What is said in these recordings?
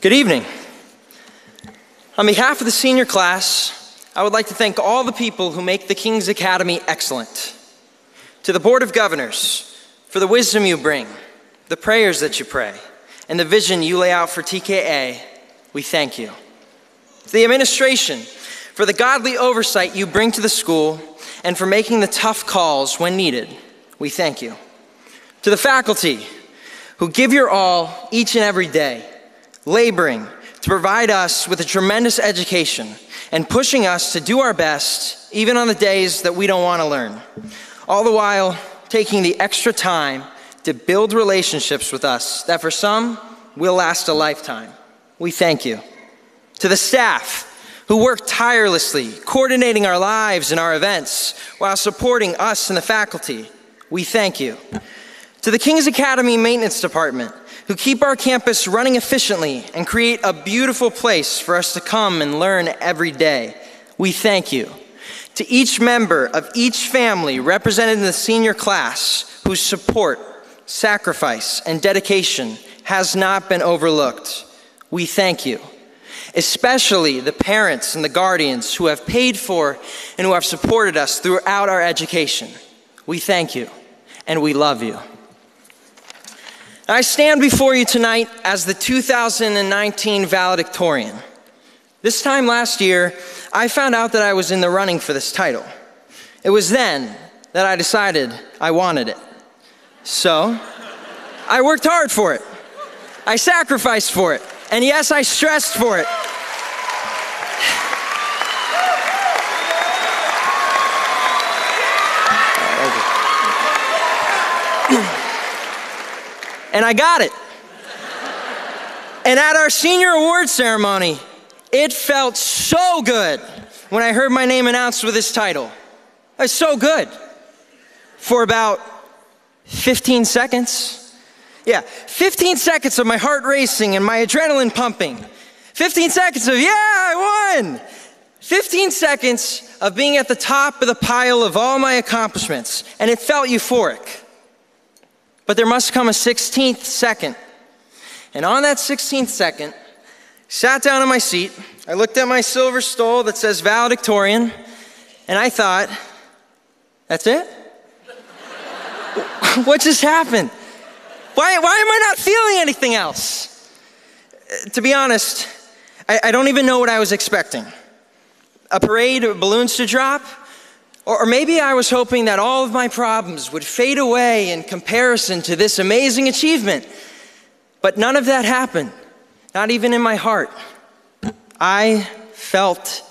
Good evening. On behalf of the senior class, I would like to thank all the people who make the King's Academy excellent. To the Board of Governors, for the wisdom you bring, the prayers that you pray, and the vision you lay out for TKA, we thank you. To the administration, for the godly oversight you bring to the school, and for making the tough calls when needed, we thank you. To the faculty, who give your all each and every day, laboring to provide us with a tremendous education and pushing us to do our best, even on the days that we don't want to learn. All the while taking the extra time to build relationships with us that for some will last a lifetime. We thank you. To the staff who work tirelessly, coordinating our lives and our events while supporting us and the faculty, we thank you. To the King's Academy Maintenance Department, who keep our campus running efficiently and create a beautiful place for us to come and learn every day, we thank you. To each member of each family represented in the senior class whose support, sacrifice, and dedication has not been overlooked, we thank you. Especially the parents and the guardians who have paid for and who have supported us throughout our education. We thank you and we love you. I stand before you tonight as the 2019 valedictorian. This time last year, I found out that I was in the running for this title. It was then that I decided I wanted it. So, I worked hard for it. I sacrificed for it. And yes, I stressed for it. And I got it. And at our senior award ceremony, it felt so good when I heard my name announced with this title. It was so good. For about 15 seconds. Yeah, 15 seconds of my heart racing and my adrenaline pumping. 15 seconds of, yeah, I won. 15 seconds of being at the top of the pile of all my accomplishments, and it felt euphoric. But there must come a 16th second. And on that 16th second, sat down in my seat, I looked at my silver stole that says valedictorian, and I thought, that's it? what just happened? Why, why am I not feeling anything else? Uh, to be honest, I, I don't even know what I was expecting. A parade of balloons to drop? Or maybe I was hoping that all of my problems would fade away in comparison to this amazing achievement. But none of that happened, not even in my heart. I felt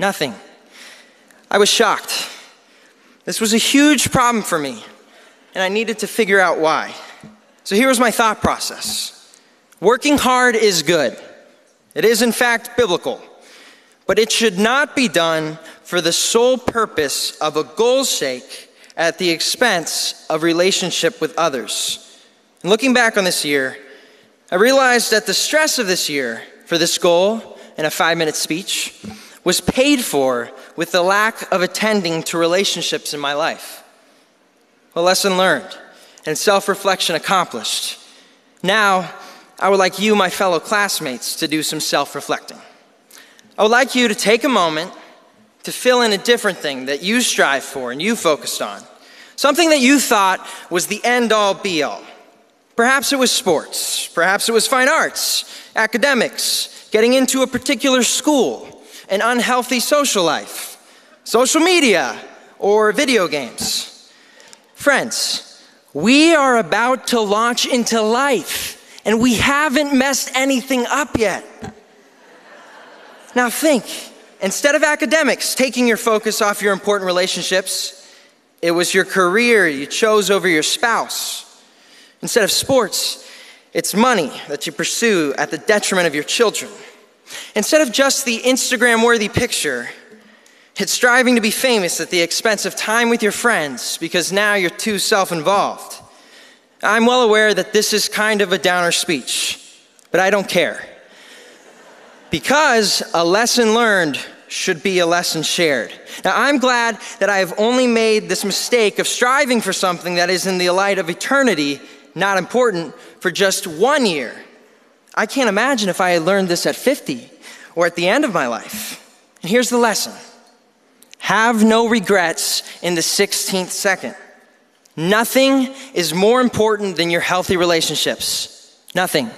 nothing. I was shocked. This was a huge problem for me, and I needed to figure out why. So here was my thought process Working hard is good, it is, in fact, biblical, but it should not be done for the sole purpose of a goal's sake at the expense of relationship with others. And looking back on this year, I realized that the stress of this year for this goal in a five minute speech was paid for with the lack of attending to relationships in my life. A lesson learned and self reflection accomplished. Now, I would like you, my fellow classmates, to do some self reflecting. I would like you to take a moment to fill in a different thing that you strive for and you focused on. Something that you thought was the end all be all. Perhaps it was sports, perhaps it was fine arts, academics, getting into a particular school, an unhealthy social life, social media, or video games. Friends, we are about to launch into life, and we haven't messed anything up yet. Now think Instead of academics taking your focus off your important relationships, it was your career you chose over your spouse. Instead of sports, it's money that you pursue at the detriment of your children. Instead of just the Instagram worthy picture, it's striving to be famous at the expense of time with your friends because now you're too self involved. I'm well aware that this is kind of a downer speech, but I don't care. Because a lesson learned should be a lesson shared. Now, I'm glad that I have only made this mistake of striving for something that is in the light of eternity not important for just one year. I can't imagine if I had learned this at 50 or at the end of my life. And here's the lesson have no regrets in the 16th second. Nothing is more important than your healthy relationships. Nothing.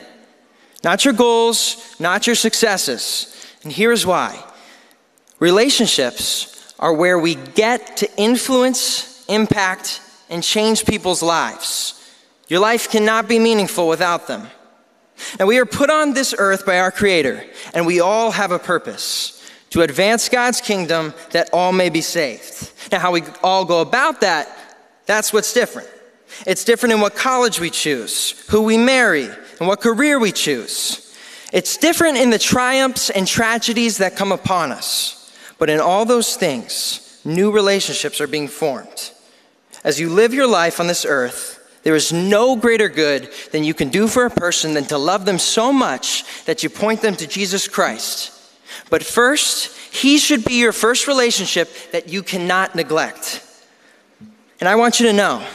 Not your goals, not your successes. And here's why relationships are where we get to influence, impact, and change people's lives. Your life cannot be meaningful without them. Now, we are put on this earth by our Creator, and we all have a purpose to advance God's kingdom that all may be saved. Now, how we all go about that, that's what's different. It's different in what college we choose, who we marry, and what career we choose. It's different in the triumphs and tragedies that come upon us. But in all those things, new relationships are being formed. As you live your life on this earth, there is no greater good than you can do for a person than to love them so much that you point them to Jesus Christ. But first, He should be your first relationship that you cannot neglect. And I want you to know,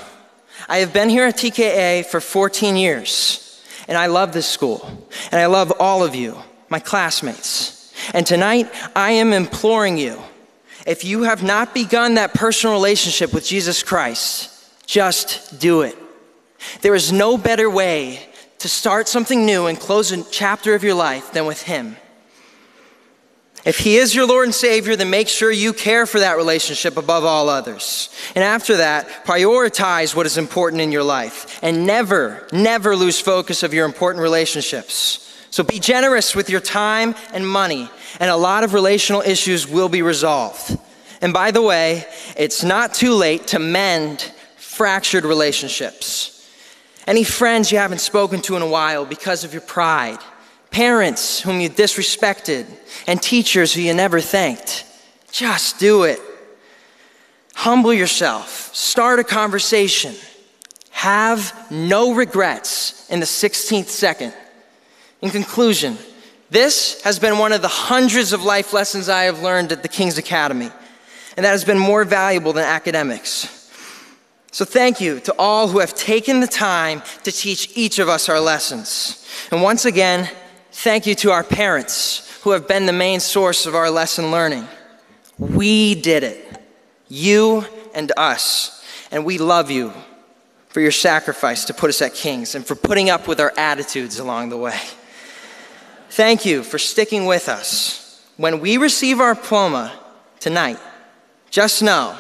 I have been here at TKA for 14 years, and I love this school, and I love all of you, my classmates. And tonight, I am imploring you if you have not begun that personal relationship with Jesus Christ, just do it. There is no better way to start something new and close a chapter of your life than with Him. If He is your Lord and Savior, then make sure you care for that relationship above all others. And after that, prioritize what is important in your life and never, never lose focus of your important relationships. So be generous with your time and money, and a lot of relational issues will be resolved. And by the way, it's not too late to mend fractured relationships. Any friends you haven't spoken to in a while because of your pride, parents whom you disrespected, and teachers who you never thanked. Just do it. Humble yourself, start a conversation. Have no regrets in the 16th second. In conclusion, this has been one of the hundreds of life lessons I have learned at the King's Academy, and that has been more valuable than academics. So, thank you to all who have taken the time to teach each of us our lessons. And once again, thank you to our parents who have been the main source of our lesson learning. We did it, you and us. And we love you for your sacrifice to put us at King's and for putting up with our attitudes along the way. Thank you for sticking with us. When we receive our diploma tonight, just know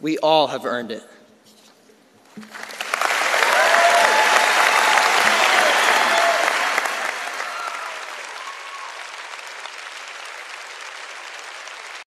we all have earned it.